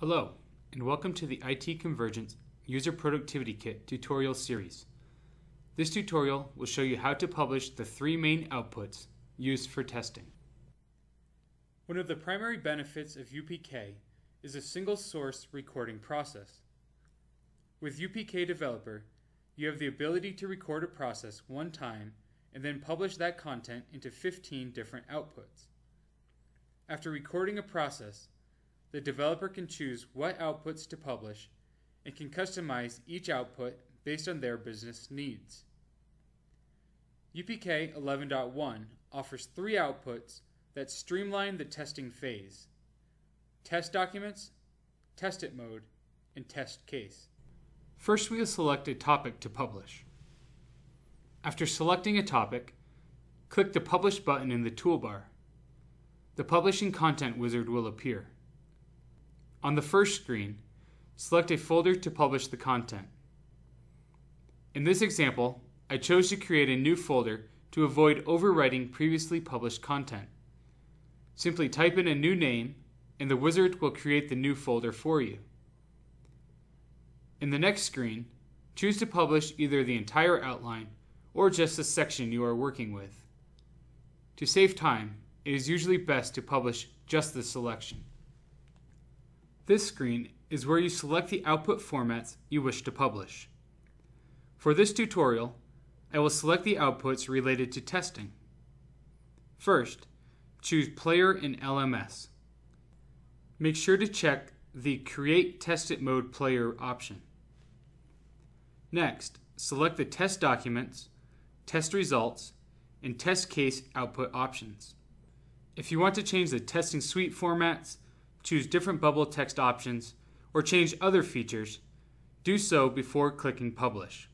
Hello, and welcome to the IT Convergence User Productivity Kit tutorial series. This tutorial will show you how to publish the three main outputs used for testing. One of the primary benefits of UPK is a single source recording process. With UPK Developer, you have the ability to record a process one time and then publish that content into 15 different outputs. After recording a process, the developer can choose what outputs to publish and can customize each output based on their business needs. UPK 11.1 offers three outputs that streamline the testing phase test documents, test it mode, and test case. First, we will select a topic to publish. After selecting a topic, click the Publish button in the toolbar. The Publishing Content wizard will appear. On the first screen, select a folder to publish the content. In this example, I chose to create a new folder to avoid overwriting previously published content. Simply type in a new name and the wizard will create the new folder for you. In the next screen, choose to publish either the entire outline or just the section you are working with. To save time, it is usually best to publish just the selection. This screen is where you select the output formats you wish to publish. For this tutorial, I will select the outputs related to testing. First, choose Player in LMS. Make sure to check the Create Test It Mode Player option. Next, select the Test Documents, Test Results, and Test Case output options. If you want to change the testing suite formats, choose different bubble text options, or change other features, do so before clicking Publish.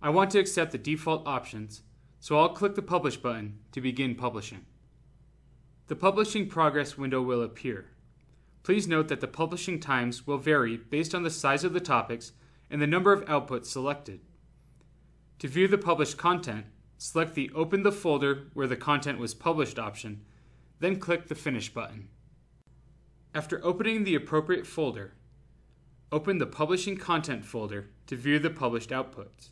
I want to accept the default options, so I'll click the Publish button to begin publishing. The Publishing Progress window will appear. Please note that the publishing times will vary based on the size of the topics and the number of outputs selected. To view the published content, select the Open the folder where the content was published option, then click the Finish button. After opening the appropriate folder, open the Publishing Content folder to view the published outputs.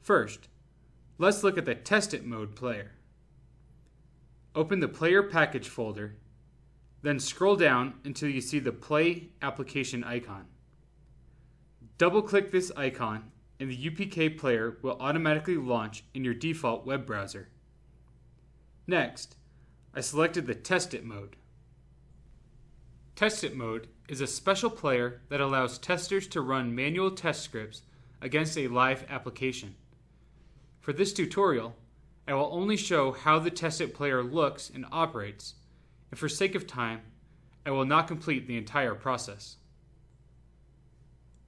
First, let's look at the Test It mode player. Open the Player Package folder, then scroll down until you see the Play application icon. Double click this icon and the UPK player will automatically launch in your default web browser. Next, I selected the Test It mode. Test It mode is a special player that allows testers to run manual test scripts against a live application. For this tutorial, I will only show how the Test It player looks and operates, and for sake of time, I will not complete the entire process.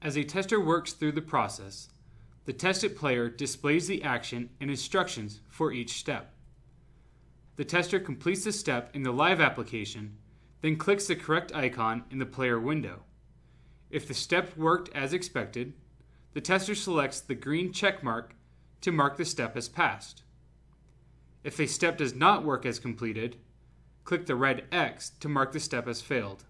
As a tester works through the process, the Test It player displays the action and instructions for each step. The tester completes the step in the live application, then clicks the correct icon in the player window. If the step worked as expected, the tester selects the green check mark to mark the step as passed. If a step does not work as completed, click the red X to mark the step as failed.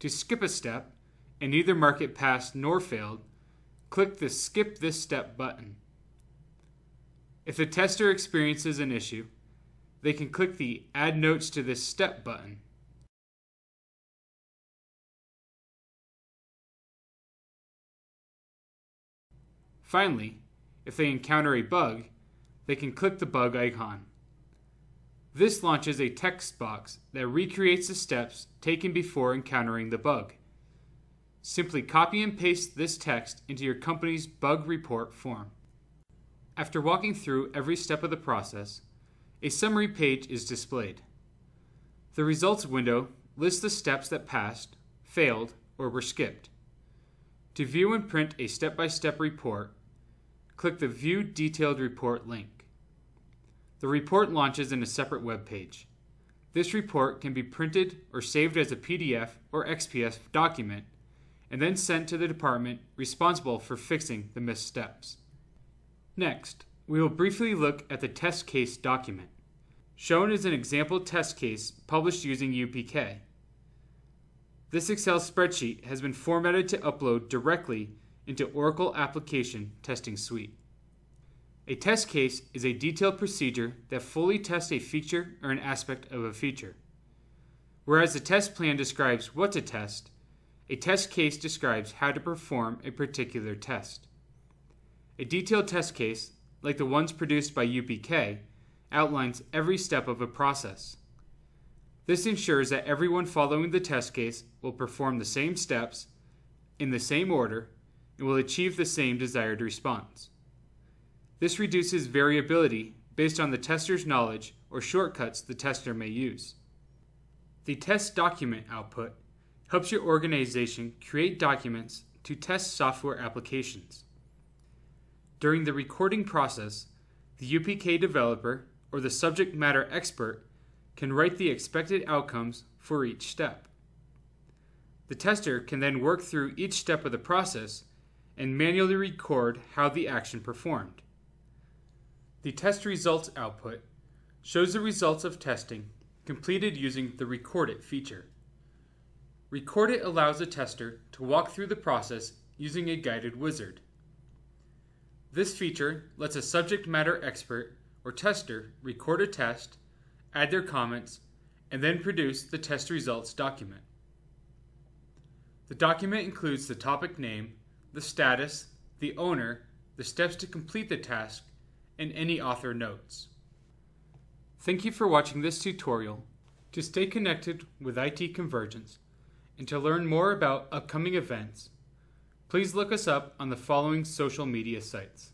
To skip a step and neither mark it passed nor failed, click the Skip This Step button. If the tester experiences an issue, they can click the Add Notes to this Step button. Finally, if they encounter a bug, they can click the bug icon. This launches a text box that recreates the steps taken before encountering the bug. Simply copy and paste this text into your company's bug report form. After walking through every step of the process, a summary page is displayed. The results window lists the steps that passed, failed, or were skipped. To view and print a step by step report, click the View Detailed Report link. The report launches in a separate web page. This report can be printed or saved as a PDF or XPS document and then sent to the department responsible for fixing the missed steps. Next, we will briefly look at the test case document. Shown is an example test case published using UPK. This Excel spreadsheet has been formatted to upload directly into Oracle Application Testing Suite. A test case is a detailed procedure that fully tests a feature or an aspect of a feature. Whereas the test plan describes what to test, a test case describes how to perform a particular test. A detailed test case, like the ones produced by UPK, outlines every step of a process. This ensures that everyone following the test case will perform the same steps in the same order and will achieve the same desired response. This reduces variability based on the tester's knowledge or shortcuts the tester may use. The test document output helps your organization create documents to test software applications. During the recording process, the UPK developer or the subject matter expert can write the expected outcomes for each step. The tester can then work through each step of the process and manually record how the action performed. The test results output shows the results of testing completed using the Record It feature. Record It allows the tester to walk through the process using a guided wizard. This feature lets a subject matter expert or tester record a test add their comments, and then produce the test results document. The document includes the topic name, the status, the owner, the steps to complete the task, and any author notes. Thank you for watching this tutorial. To stay connected with IT Convergence and to learn more about upcoming events, please look us up on the following social media sites.